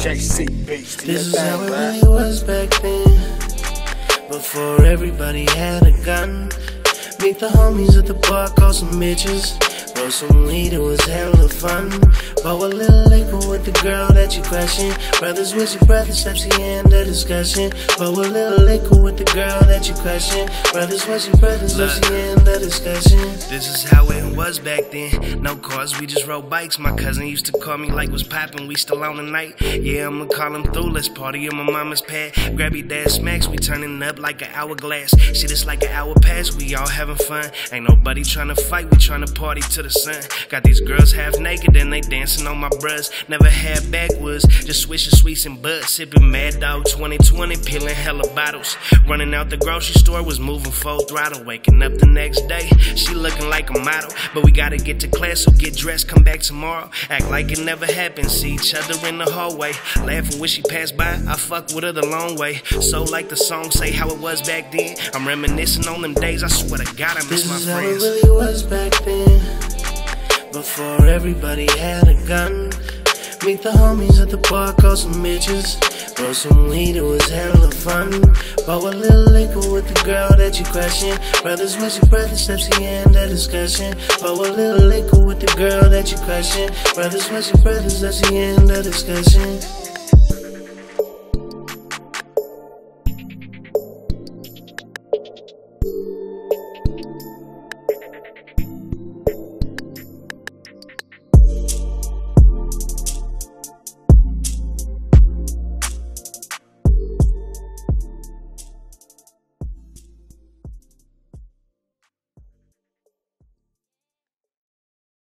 JCB. This is how it really was back then. Before everybody had a gun. Meet the homies at the bar, call some bitches. Roll some weed, it was hella fun. Bought a little liquor with the girl that you question. Brothers with your brothers, that's the end of discussion. Bought a little liquor with the girl that you question. Brothers with your brothers, that's the end of discussion. This is how it was back then. No cars, we just rode bikes. My cousin used to call me like was poppin'. We still on the night. Yeah, I'ma call him through. Let's party in my mama's pad. Grab your dad's smacks. We turning up like an hourglass. Shit, it's like an hour past. We all having fun. Ain't nobody trying to fight. We trying to party to the sun. Got these girls half naked and they dancing on my bruhs. Never had backwoods. Just Swisher Sweets and bud. Sipping Mad Dog 2020. Peeling hella bottles. Running out the grocery store. Was moving full throttle. Waking up the next day. She looking like a model. But we gotta get to class, so get dressed, come back tomorrow. Act like it never happened. See each other in the hallway. Laughing when she passed by. I fuck with her the long way. So like the song say how it was back then. I'm reminiscing on them days. I swear to God, I miss This my is how it friends. really was back then. Before everybody had a gun. Meet the homies at the bar, call some bitches. Roll some weed, it was hella fun. Bought a little liquor with the girl that you crushing Brothers with your brothers, that's the end of discussion. Bought a little liquor with the girl that you crushing Brothers with your brothers, that's the end of discussion.